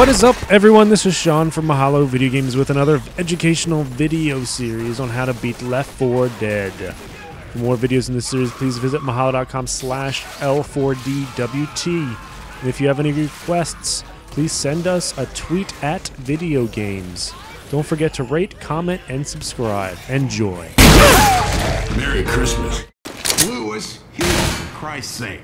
What is up, everyone? This is Sean from Mahalo Video Games with another educational video series on how to beat Left 4 Dead. For more videos in this series, please visit mahalo.com slash L4DWT. And if you have any requests, please send us a tweet at video games. Don't forget to rate, comment, and subscribe. Enjoy. Merry Christmas. Louis, here, Christ's sake.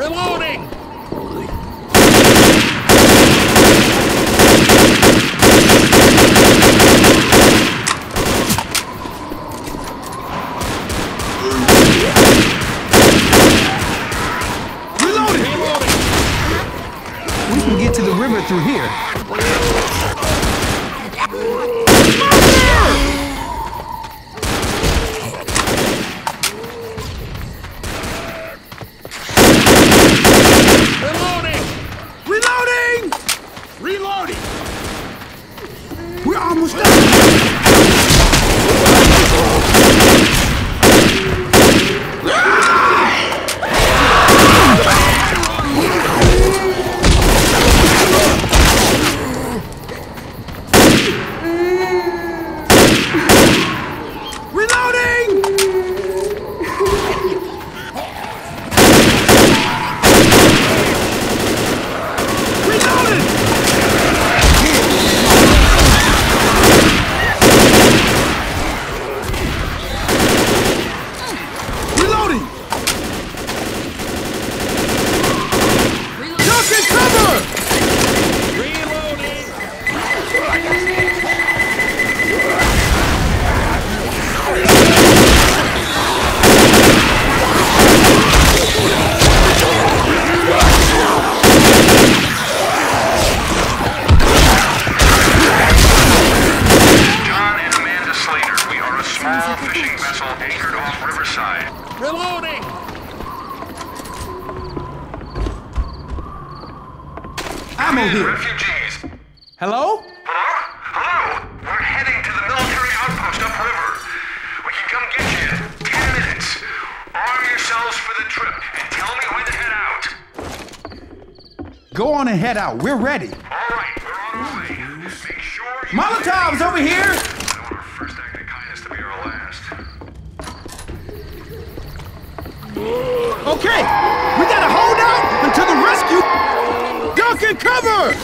Le Hello? Hello? Hello? We're heading to the military outpost upriver. We can come get you in ten minutes. Arm yourselves for the trip and tell me when to head out. Go on and head out. We're ready. All right, we're on our way. Make sure you... Molotovs over here. I want our first act of kindness to be our last. Okay, we gotta hold out until the rescue. Duck and cover!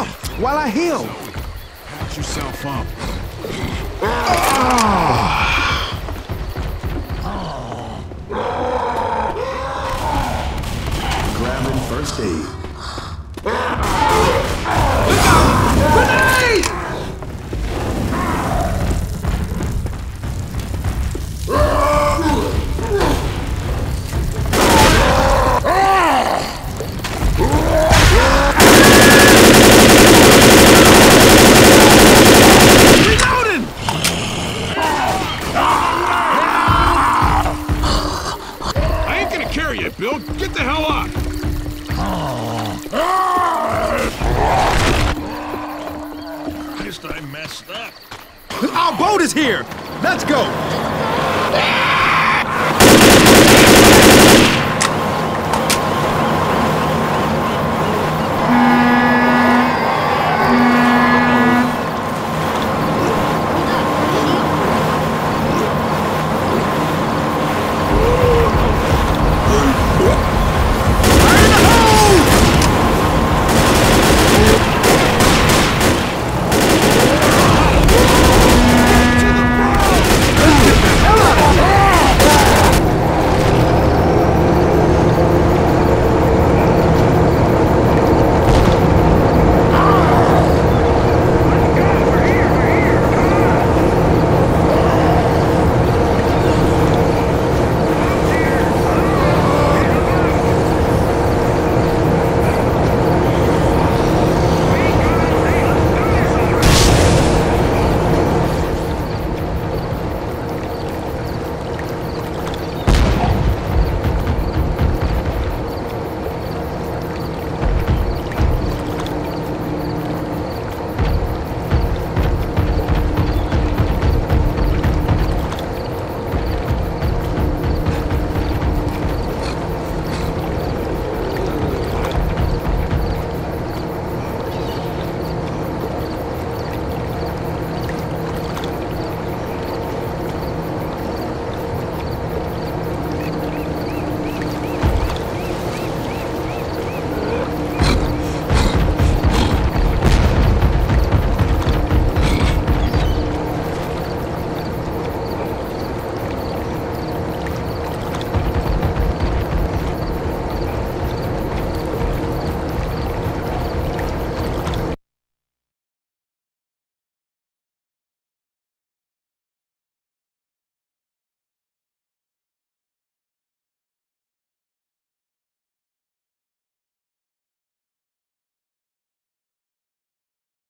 While I heal. Patch yourself up. Our boat is here. Let's go.